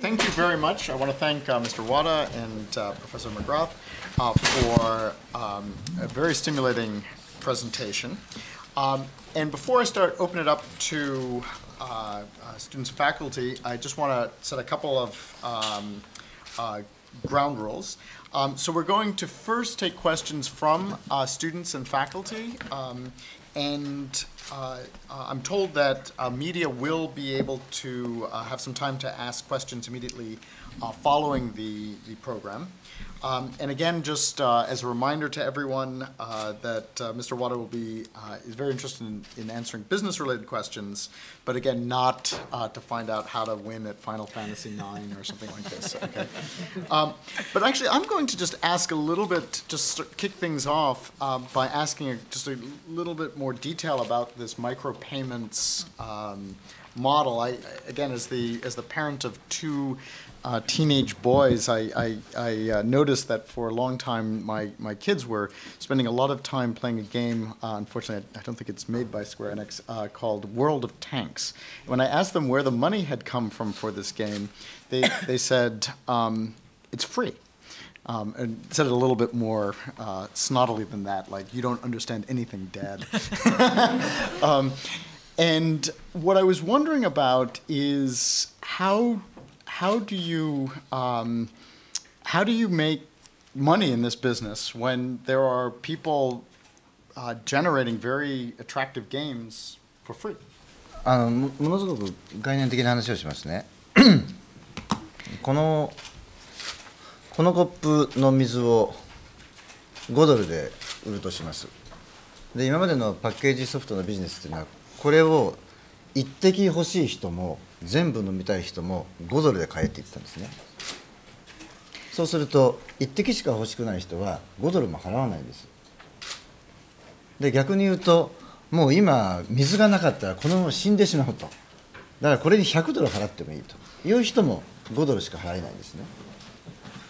Thank you very much. I want to thank uh, Mr. Wada and uh, Professor McGrath uh, for um, a very stimulating presentation. Um, and before I start opening it up to uh, uh, students and faculty, I just want to set a couple of um, uh, ground rules. Um, so we're going to first take questions from students and faculty. And uh, uh, I'm told that uh, media will be able to uh, have some time to ask questions immediately uh, following the, the program. Um, and again, just uh, as a reminder to everyone uh, that uh, Mr. Wada will be uh, is very interested in, in answering business-related questions, but again, not uh, to find out how to win at Final Fantasy IX or something like this. Okay. Um, but actually, I'm going to just ask a little bit, just kick things off uh, by asking a, just a little bit more detail about this micropayments um, model. I again, as the as the parent of two uh, teenage boys, I, I, I uh, noticed that for a long time my, my kids were spending a lot of time playing a game. Uh, unfortunately, I, I don't think it's made by Square Enix uh, called World of Tanks. When I asked them where the money had come from for this game, they, they said um, it's free. Um, and said it a little bit more uh, snottily than that, like, you don't understand anything, Dad. um, and what I was wondering about is how how do you um, how do you make money in this business when there are people uh, generating very attractive games for free? あのもものすごく概念的な話をしますねこのこのコップの水を5ドルで売るとしますで今までのパッケージソフトのビジネスっていうのはこれを一滴欲しい人も全部飲みたい人も5ドルで買えって言ってたんですね。そうすると一滴しか欲しくない人は5ドルも払わないんです。で逆に言うともう今水がなかったらこのまま死んでしまうと。だからこれに100ドル払ってもいいと。いう人も5ドルしか払えないんですね。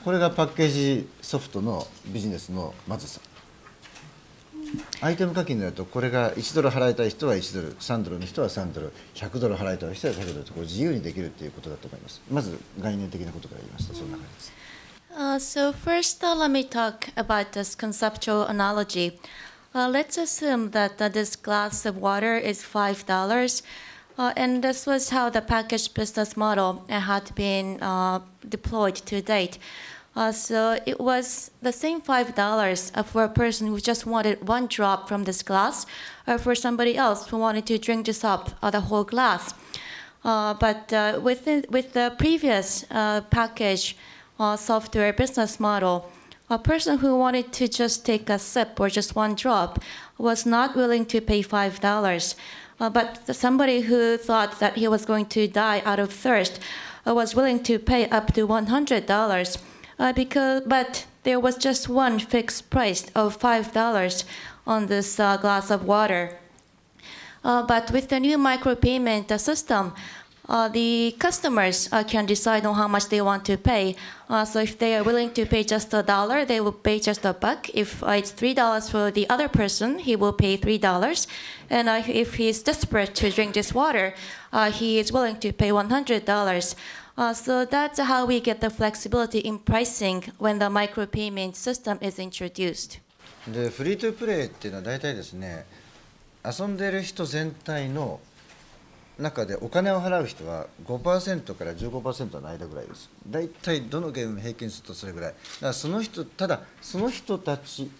これがパッケージソフトのビジネスのまずさ。アイテム課金になるとこれが1ドル払いたい人は1ドル3ドルの人は3ドル100ドル払いたい人は100ドルとこれ自由にできるっていうことだと思いますまず概念的なことから言いましたそんな感じです Uh, so first, uh, let me talk about this conceptual analogy. Uh, let's assume that uh, this glass of water is five dollars, uh, and this was how the package business model uh, had been uh, deployed to date. Uh, so it was the same five dollars uh, for a person who just wanted one drop from this glass, or for somebody else who wanted to drink this up, uh, the whole glass. Uh, but uh, with the previous uh, package uh, software business model, a person who wanted to just take a sip or just one drop was not willing to pay five dollars. Uh, but somebody who thought that he was going to die out of thirst was willing to pay up to one hundred dollars. Uh, because, but there was just one fixed price of five dollars on this uh, glass of water. Uh, but with the new micropayment system, uh, the customers uh, can decide on how much they want to pay. Uh, so if they are willing to pay just a dollar, they will pay just a buck. If it's three dollars for the other person, he will pay three dollars. And if he is desperate to drink this water, he is willing to pay one hundred dollars. Uh, so that's how we get the flexibility in pricing when the micropayment system is introduced. でフリートゥープレイっていうのは大体ですね遊んでる人全体の中でお金を払う人は5%から15%の間ぐらいです。大体どのゲーム平均するとそれぐらい。だからその人ただその人たち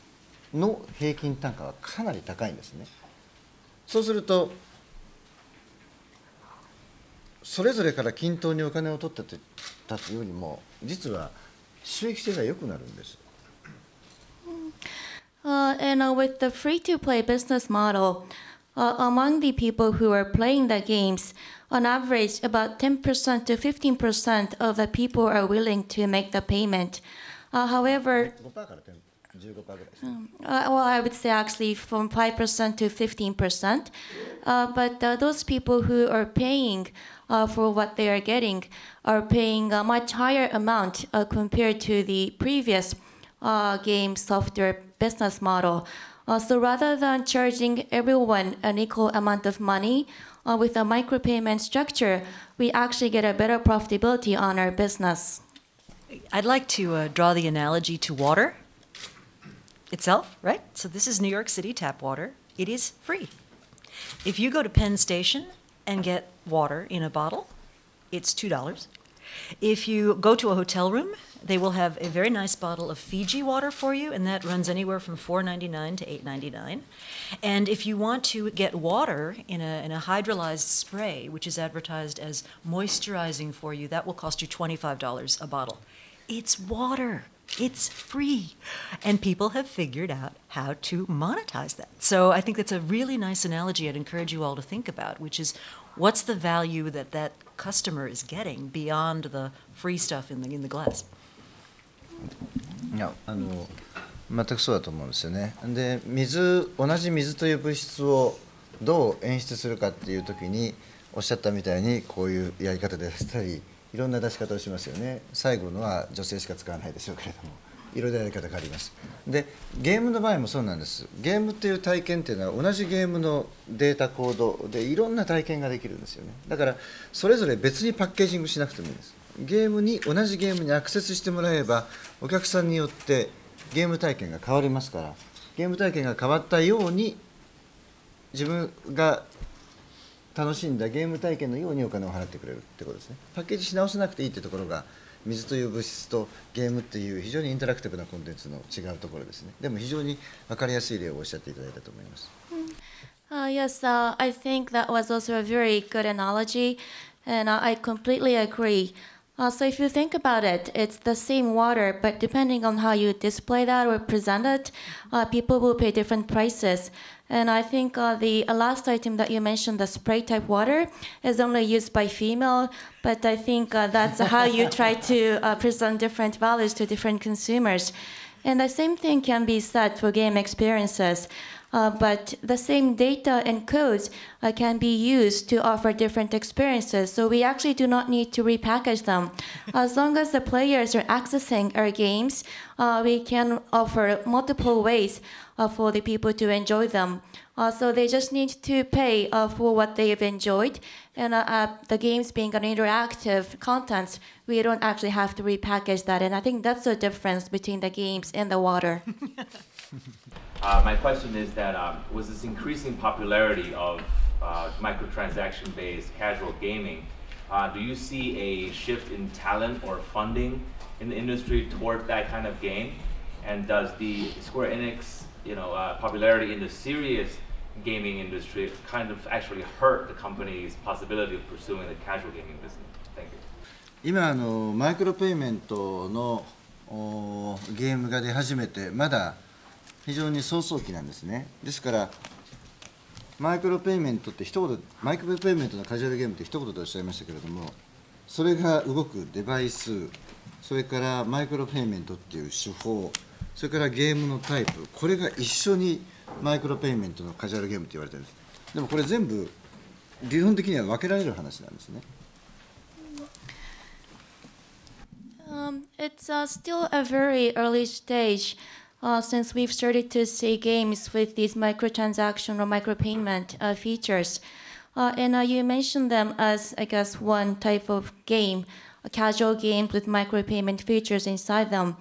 の平均単価はかなり高いんですね。そうするとそれぞれから均等にお金を取ってたというよりも実は収益性が良くなるんです Uh, and uh, with the free to play business model, uh, among the people who are playing the games, on average, about 10% to 15% of the people are willing to make the payment. Uh, however, 5% Um, well, I would say actually from 5% to 15%. Uh, but uh, those people who are paying uh, for what they are getting are paying a much higher amount uh, compared to the previous game software business model. so rather than charging everyone an equal amount of money with a micropayment structure, we actually get a better profitability on our business. I'd like to draw the analogy to water itself, right? So this is New York City tap water. It is free. If you go to Penn Station and get water in a bottle, it's $2. If you go to a hotel room, they will have a very nice bottle of Fiji water for you, and that runs anywhere from $4.99 to $8.99. And if you want to get water in a, in a hydrolyzed spray, which is advertised as moisturizing for you, that will cost you $25 a bottle. It's water. It's free. And people have figured out how to monetize that. So I think that's a really nice analogy I'd encourage you all to think about, which is what's the value that that customer is getting beyond the free stuff in the, in the glass? いやあの全くそうだと思うんですよねで水同じ水という物質をどう演出するかっていう時におっしゃったみたいにこういうやり方で出したり いろんな出し方をしますよね。最後のは女性しか使わないでしょうけれども。いろいろやり方があります。でゲームの場合もそうなんです。ゲームっていう体験っていうのは同じゲームのデータコードでいろんな体験ができるんですよね。だからそれぞれ別にパッケージングしなくてもいいんです。ゲームに同じゲームにアクセスしてもらえばお客さんによってゲーム体験が変わりますから。ゲーム体験が変わったように自分が楽しんだゲーム体験のようにお金を払ってくれるってことですね。パッケージし直さなくていいってところが水という物質とゲームっていう非常にインタラクティブなコンテンツの違うところですね。でも非常に分かりやすい例をおっしゃっていただいたと思います。Uh, yes, uh, I think that was also a very good analogy, and I completely agree. Uh, so if you think about it, it's the same water, but depending on how you display that or present it, uh, people will pay different prices. And I think uh, the uh, last item that you mentioned, the spray type water, is only used by female, but I think uh, that's how you try to uh, present different values to different consumers. And the same thing can be said for game experiences. Uh, but the same data and codes uh, can be used to offer different experiences. So we actually do not need to repackage them. as long as the players are accessing our games, uh, we can offer multiple ways uh, for the people to enjoy them. Uh, so they just need to pay uh, for what they've enjoyed. And the games being an interactive content, we don't actually have to repackage that. And I think that's the difference between the games and the water. Uh, my question is that um, was this increasing popularity of uh, microtransaction-based casual gaming, uh, do you see a shift in talent or funding in the industry toward that kind of game? And does the Square Enix, you know, uh, popularity in the serious gaming industry kind of actually hurt the company's possibility of pursuing the casual gaming business? Thank you. 今あのマイクロペイメントのおゲームが出始めてまだ 非常に早々期なんですね。ですからマイクロペイメントって一言マイクロペイメントのカジュアルゲームって一言でおっしゃいましたけれどもそれが動くデバイスそれからマイクロペイメントっていう手法それからゲームのタイプこれが一緒にマイクロペイメントのカジュアルゲームって言われてるんです。でもこれ全部理論的には分けられる話なんですね。Um, it's uh, still a very early stage. Uh, since we've started to see games with these microtransaction or micropayment uh, features. Uh, and uh, you mentioned them as, I guess, one type of game, a casual games with micropayment features inside them.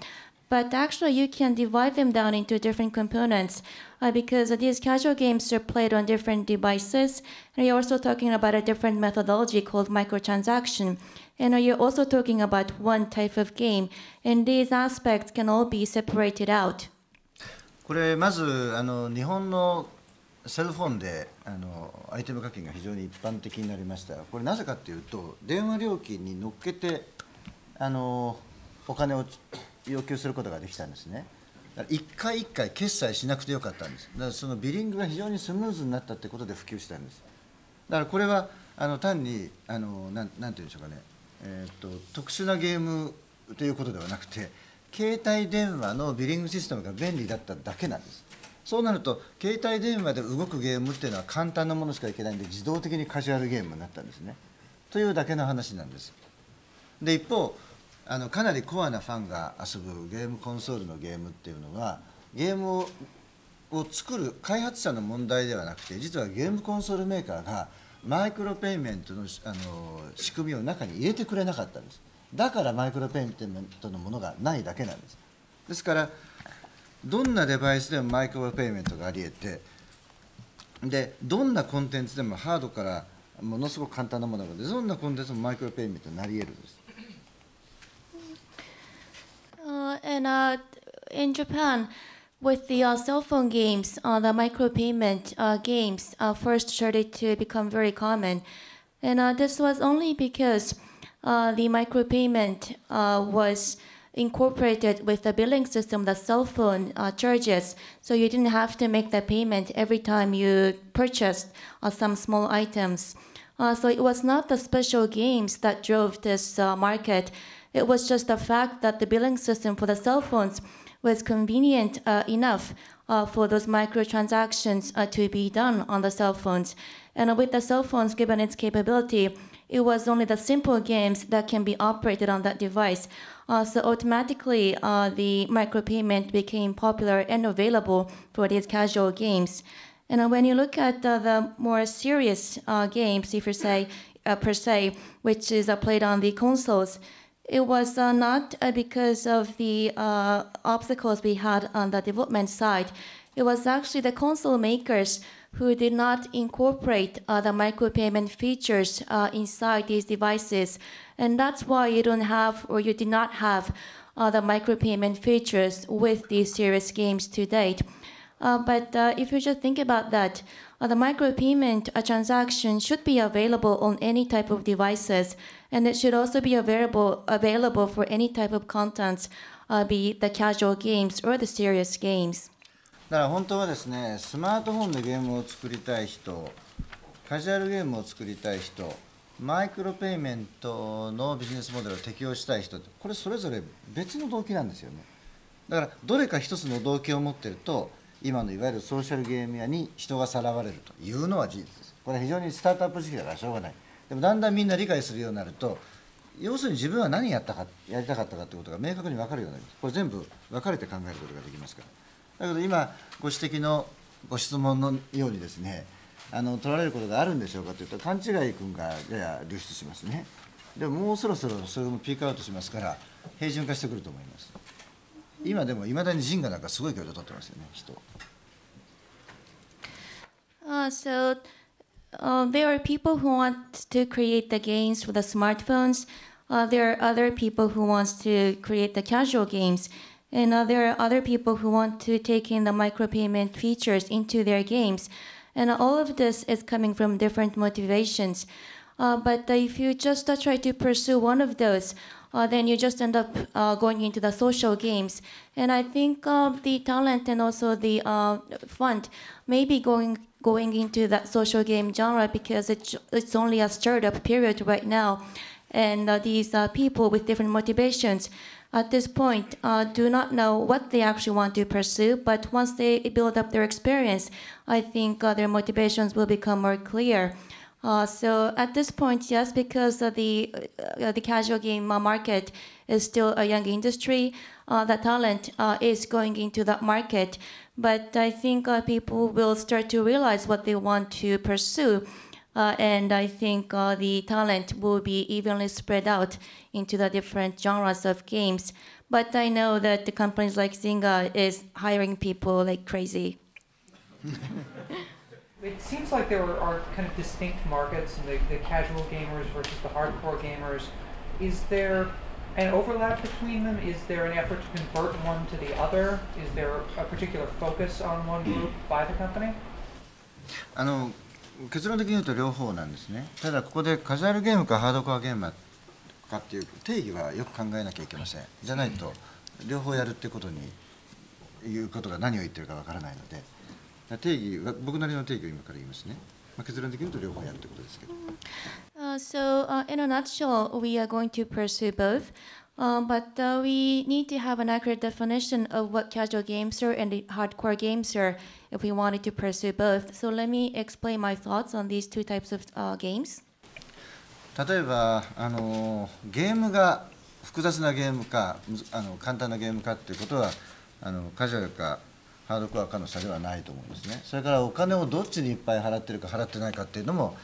But actually, you can divide them down into different components uh, because these casual games are played on different devices. And you're also talking about a different methodology called microtransaction. And you're also talking about one type of game. And these aspects can all be separated out. これまずあの日本のセルフォンであのアイテム課金が非常に一般的になりましたこれなぜかっていうと電話料金に乗っけてあのお金を 要求することができたんですね。一回一回決済しなくてよかったんです。だからそのビリングが非常にスムーズになったってことで普及したんです。だからこれはあの単にあのなんなんていうんでしょうかね、えー、っと特殊なゲームということではなくて携帯電話のビリングシステムが便利だっただけなんです。そうなると携帯電話で動くゲームっていうのは簡単なものしかいけないんで自動的にカジュアルゲームになったんですね。というだけの話なんです。で一方あのかなりコアなファンが遊ぶゲームコンソールのゲームっていうのはゲームをを作る開発者の問題ではなくて実はゲームコンソールメーカーがマイクロペイメントのあの仕組みを中に入れてくれなかったんです。だからマイクロペイメントのものがないだけなんです。ですからどんなデバイスでもマイクロペイメントがあり得てでどんなコンテンツでもハードからものすごく簡単なものがどんなコンテンツもマイクロペイメントになり得るんです。And uh, in Japan, with the uh, cell phone games, uh, the micropayment uh, games uh, first started to become very common. And uh, this was only because uh, the micropayment was incorporated with the billing system that cell phone charges. So you didn't have to make the payment every time you purchased some small items. So it was not the special games that drove this market. It was just the fact that the billing system for the cell phones was convenient uh, enough uh, for those microtransactions uh, to be done on the cell phones. And with the cell phones, given its capability, it was only the simple games that can be operated on that device. Uh, so automatically, uh, the micropayment became popular and available for these casual games. And uh, when you look at uh, the more serious uh, games, if you say uh, per se, which is played on the consoles, it was uh, not uh, because of the uh, obstacles we had on the development side. It was actually the console makers who did not incorporate uh, the micropayment features uh, inside these devices. And that's why you don't have or you did not have uh, the micropayment features with these serious games to date. But if you just think about that, the micropayment transaction should be available on any type of devices, and it should also be available available for any type of contents, uh, be it the casual games or the serious games. だから本当はですねスマートフォンでゲームを作りたい人カジュアルゲームを作りたい人マイクロペイメントのビジネスモデルを適用したい人これそれぞれ別の動機なんですよねだからどれか一つの動機を持ってると今のいわゆるソーシャルゲーム屋に人がさらわれるというのは事実です。これは非常にスタートアップ時期だからしょうがない。でもだんだんみんな理解するようになると要するに自分は何やったかやりたかったかということが明確に分かるようになります。これ全部分かれて考えることができますから。だけど今ご指摘のご質問のようにですねあの取られることがあるんでしょうかというと勘違い君がやや流出しますね。でももうそろそろそれもピークアウトしますから平準化してくると思います。今でもいまだにジンガなんかすごい距離を取ってますよね人 Uh, so uh, there are people who want to create the games for the smartphones. Uh, there are other people who want to create the casual games. And uh, there are other people who want to take in the micropayment features into their games. And all of this is coming from different motivations. Uh, but uh, if you just uh, try to pursue one of those, uh, then you just end up uh, going into the social games. And I think uh, the talent and also the uh, fund may be going going into that social game genre because it's it's only a startup period right now, and uh, these uh, people with different motivations at this point do not know what they actually want to pursue. But once they build up their experience, I think their motivations will become more clear. Uh, so at this point, yes, because uh, the uh, the casual game uh, market is still a young industry, uh, the talent uh, is going into that market. But I think uh, people will start to realize what they want to pursue. Uh, and I think uh, the talent will be evenly spread out into the different genres of games. But I know that the companies like Zynga is hiring people like crazy. It seems like there are kind of distinct markets, the, the casual gamers versus the hardcore gamers. Is there an overlap between them? Is there an effort to convert one to the other? Is there a particular focus on one group by the company? あの結論的に言うと両方なんですねただここでカジュアルゲームかハードコアゲームかっていう定義はよく考えなきゃいけませんじゃないと両方やるってことにいうことが何を言ってるかわからないので 定義は僕なりの定義を今から言いますね、まあ、結論的に言うと両方やるってことですけど Uh, so, uh, in a nutshell, we are going to pursue both. Um, but uh, we need to have an accurate definition of what casual games are and the hardcore games are if we wanted to pursue both. So, let me explain my thoughts on these two types of uh, games. 例えばあのゲームが複雑なゲームかあの簡単なゲームかっていうことはあのカジュアルかハードコアかの差ではないと思うんですね。それからお金をどっちにいっぱい払ってるか払ってないかっていうのも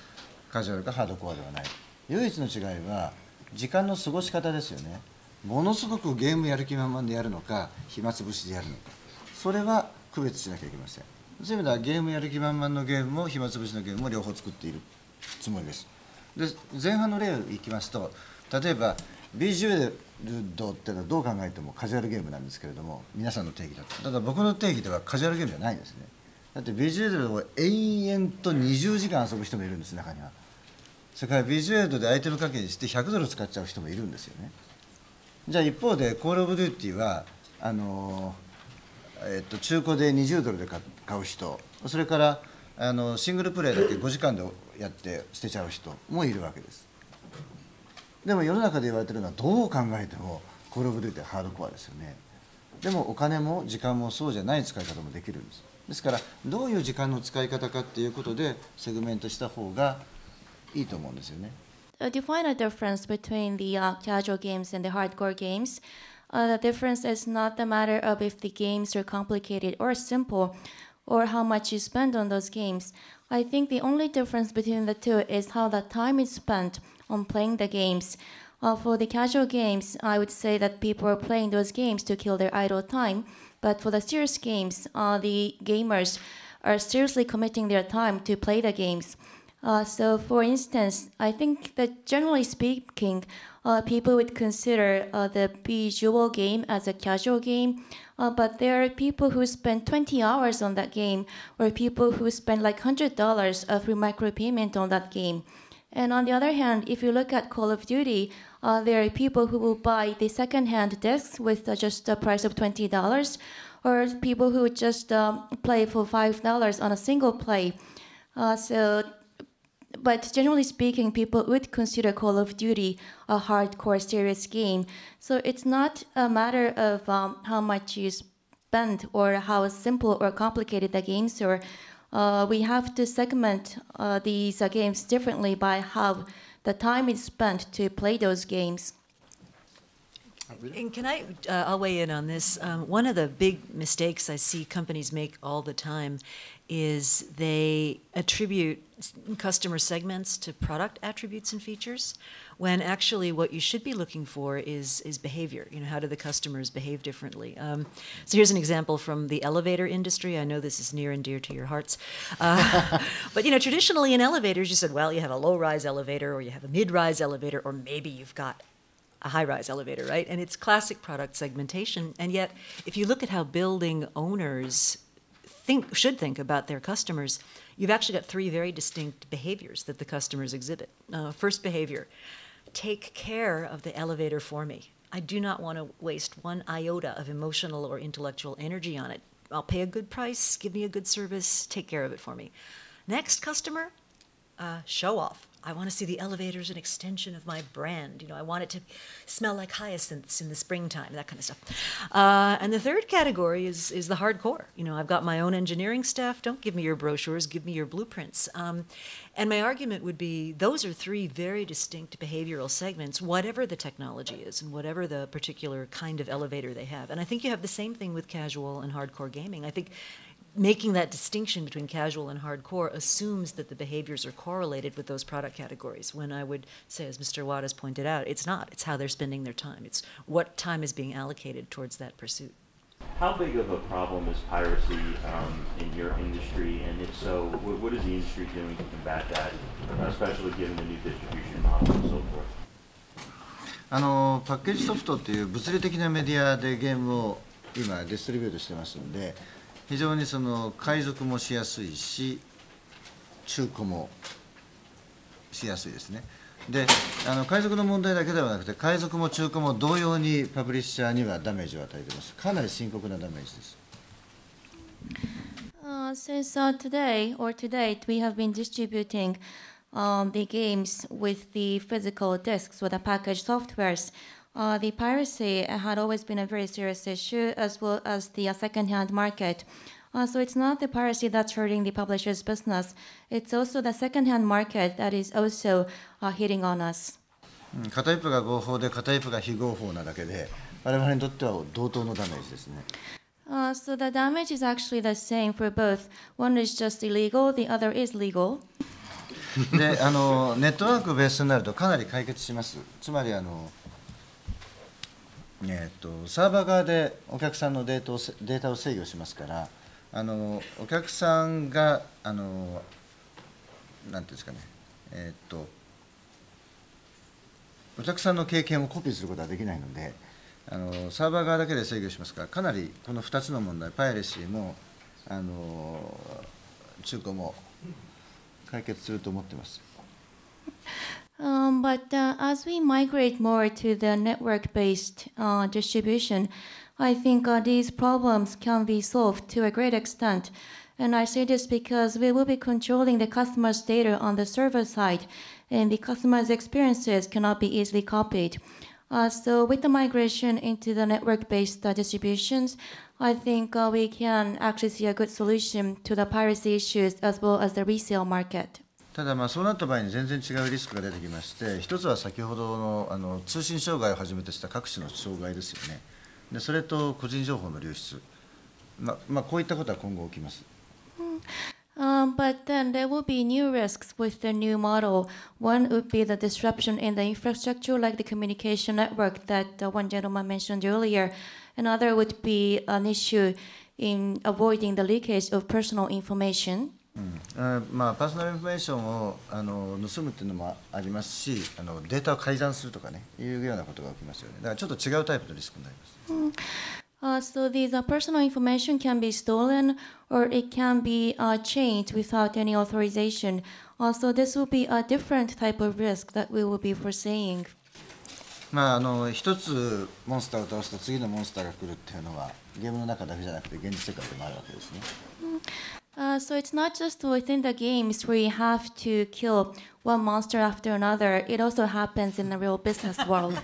カジュアルかハードコアではない。唯一の違いは時間の過ごし方ですよね。ものすごくゲームやる気満々でやるのか暇つぶしでやるのか。それは区別しなきゃいけません。そういう意味ではゲームやる気満々のゲームも暇つぶしのゲームも両方作っているつもりです。で前半の例をいきますと例えばビジュエルドっていうのはどう考えてもカジュアルゲームなんですけれども皆さんの定義だと。ただ僕の定義ではカジュアルゲームじゃないんですね。だってビジュエルドを延々と20時間遊ぶ人もいるんです中には。それからビジュエルドでアイテム課金して100ドル使っちゃう人もいるんですよね。じゃあ一方でコール・オブ・デューティーはあの、えっと、中古で20ドルで買う人それからあのシングルプレイだけ5時間でやって捨てちゃう人もいるわけです。でも世の中で言われてるのはどう考えてもコール・オブ・デューティーハードコアですよねでもお金も時間もそうじゃない使い方もできるんですですからどういう時間の使い方かっていうことでセグメントした方がいいと思うんですよね uh, define a difference between the uh, casual games and the hardcore games. Uh, the difference is not the matter of if the games are complicated or simple, or how much you spend on those games. I think the only difference between the two is how the time is spent on playing the games. Uh, for the casual games, I would say that people are playing those games to kill their idle time. But for the serious games, uh, the gamers are seriously committing their time to play the games. Uh, so, for instance, I think that generally speaking, uh, people would consider uh, the Bejeweled game as a casual game, uh, but there are people who spend 20 hours on that game, or people who spend like $100 of free micropayment on that game. And on the other hand, if you look at Call of Duty, uh, there are people who will buy the second-hand discs with uh, just a price of twenty dollars, or people who just um, play for five dollars on a single play. Uh, so, but generally speaking, people would consider Call of Duty a hardcore serious game. So it's not a matter of um, how much you spend or how simple or complicated the games are. Uh, we have to segment uh, these games differently by how the time is spent to play those games. And can I, uh, I'll weigh in on this. Um, one of the big mistakes I see companies make all the time is they attribute customer segments to product attributes and features, when actually what you should be looking for is, is behavior. You know, how do the customers behave differently? Um, so here's an example from the elevator industry. I know this is near and dear to your hearts. Uh, but, you know, traditionally in elevators, you said, well, you have a low-rise elevator or you have a mid-rise elevator, or maybe you've got a high rise elevator, right? And it's classic product segmentation. And yet, if you look at how building owners think should think about their customers, you've actually got three very distinct behaviors that the customers exhibit. Uh, first behavior take care of the elevator for me. I do not want to waste one iota of emotional or intellectual energy on it. I'll pay a good price, give me a good service, take care of it for me. Next customer, uh, show off. I want to see the elevators an extension of my brand. You know, I want it to smell like hyacinths in the springtime, that kind of stuff. Uh, and the third category is is the hardcore. You know, I've got my own engineering staff. Don't give me your brochures. Give me your blueprints. Um, and my argument would be those are three very distinct behavioral segments, whatever the technology is and whatever the particular kind of elevator they have. And I think you have the same thing with casual and hardcore gaming. I think making that distinction between casual and hardcore assumes that the behaviors are correlated with those product categories. When i would say as mr Wada has pointed out it's not. It's how they're spending their time. It's what time is being allocated towards that pursuit. How big of a problem is piracy um, in your industry? And if so what is the industry doing to combat that especially given the new distribution model and so forth? あのパッケージソフトっていう物理的なメディアでゲームを今ディストリビュートしてますんで、非常にその海賊もしやすいし中古もしやすいですねであの海賊の問題だけではなくて海賊も中古も同様にパブリッシャーにはダメージを与えていますかなり深刻なダメージです Uh, since uh, today or to date, we have been distributing um, the games with the physical discs or the packaged softwares. Uh, the piracy had always been a very serious issue, as well as the uh, second-hand market. Uh, so it's not the piracy that's hurting the publisher's business; it's also the second-hand market that is also uh, hitting on us. うん片一方が合法で片一方が非合法なだけで我々にとっては同等のダメージですね Uh, so the damage is actually the same for both. One is just illegal; the other is legal. であのネットワークベースになるとかなり解決しますつまりあの、 えー、とサーバー側でお客さんのデータをデータを制御しますからあのお客さんがあのなんていうんですかねえっ、とお客さんの経験をコピーすることはできないのであのサーバー側だけで制御しますからかなりこの2つの問題パイレシーもあの中古も解決すると思ってます。Um, but uh, as we migrate more to the network-based uh, distribution, I think uh, these problems can be solved to a great extent. And I say this because we will be controlling the customer's data on the server side, and the customer's experiences cannot be easily copied. Uh, so with the migration into the network-based uh, distributions, I think uh, we can actually see a good solution to the piracy issues as well as the resale market. ただまあそうなった場合に全然違うリスクが出てきまして一つは先ほどのあの通信障害をはじめとした各種の障害ですよねでそれと個人情報の流出、ままあ、こういったことは今後起きます Um, but then there will be new risks with the new model. One would be the disruption in the infrastructure, like the communication network that uh, one gentleman mentioned earlier. Another would be an issue in avoiding the leakage of personal information. あまあ、パーソナルインフォメーションをあの盗むっていうのもありますしあのデータを改ざんするとかねいうようなことが起きますよねだからちょっと違うタイプのリスクになります Uh, so these uh, personal information can be stolen or it can be uh, changed without any authorization. Also, this will be a different type of risk that we will be foreseeing. まああの一つモンスターを倒すと次のモンスターが来るっていうのはゲームの中だけじゃなくて現実世界でもあるわけですね Uh, so it's not just within the games where you have to kill one monster after another. It also happens in the real business world.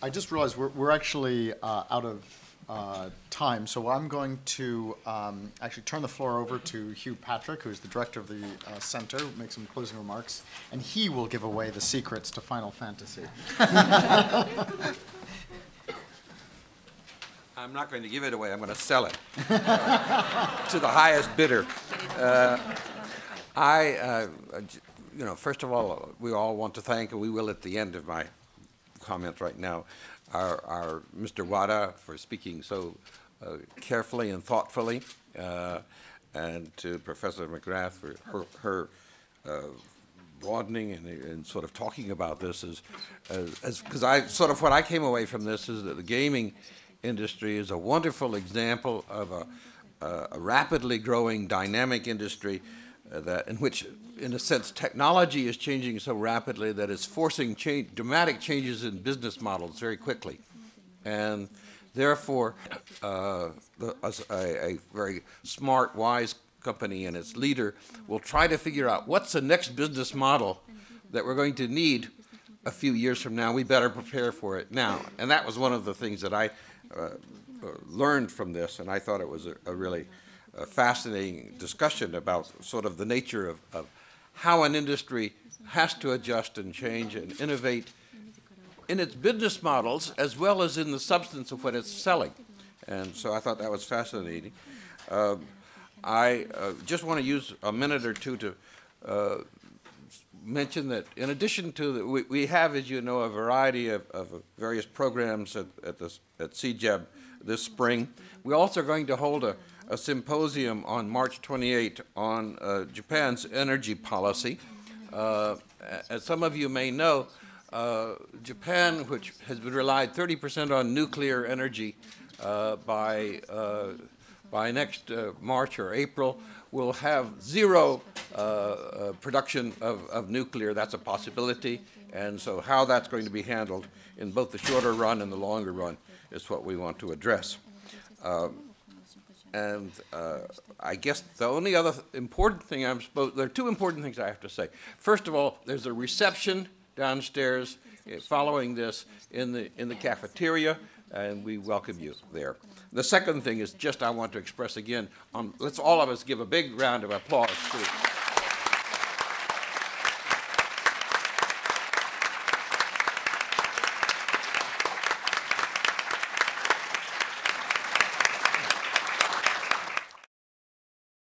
I just realized we're, we're actually uh, out of uh, time, so I'm going to um, actually turn the floor over to Hugh Patrick, who's the director of the uh, center, make some closing remarks, and he will give away the secrets to Final Fantasy. I'm not going to give it away, I'm going to sell it to the highest bidder. Uh, I, uh, you know, first of all, we all want to thank, and we will at the end of my comment right now, our, our Mr. Wada for speaking so uh, carefully and thoughtfully, uh, and to Professor McGrath for her, her uh, broadening and, and sort of talking about this is, as, because I, sort of what I came away from this is that the gaming industry is a wonderful example of a, a- a rapidly growing dynamic industry uh, that, in which, in a sense, technology is changing so rapidly that it's forcing change, dramatic changes in business models very quickly. And therefore, uh, a, a very smart, wise company and its leader will try to figure out what's the next business model that we're going to need a few years from now. We better prepare for it now. And that was one of the things that I uh, learned from this, and I thought it was a, a really uh, fascinating discussion about sort of the nature of, of how an industry has to adjust and change and innovate in its business models as well as in the substance of what it's selling. And so I thought that was fascinating. Um, I uh, just want to use a minute or two to uh, mention that in addition to, the, we, we have, as you know, a variety of, of various programs at, at, the, at CJEB this spring. We're also going to hold a, a symposium on March 28 on uh, Japan's energy policy. Uh, as some of you may know, uh, Japan, which has been relied 30% on nuclear energy uh, by, uh, by next uh, March or April, will have zero production of, of nuclear. That's a possibility. And so, how that's going to be handled in both the shorter run and the longer run is what we want to address. And uh, I guess the only other important thing I'm supposed, there are two important things I have to say. First of all, there's a reception downstairs eh, following this in the, in the cafeteria, and we welcome you there. The second thing is just I want to express again, um, let's all of us give a big round of applause to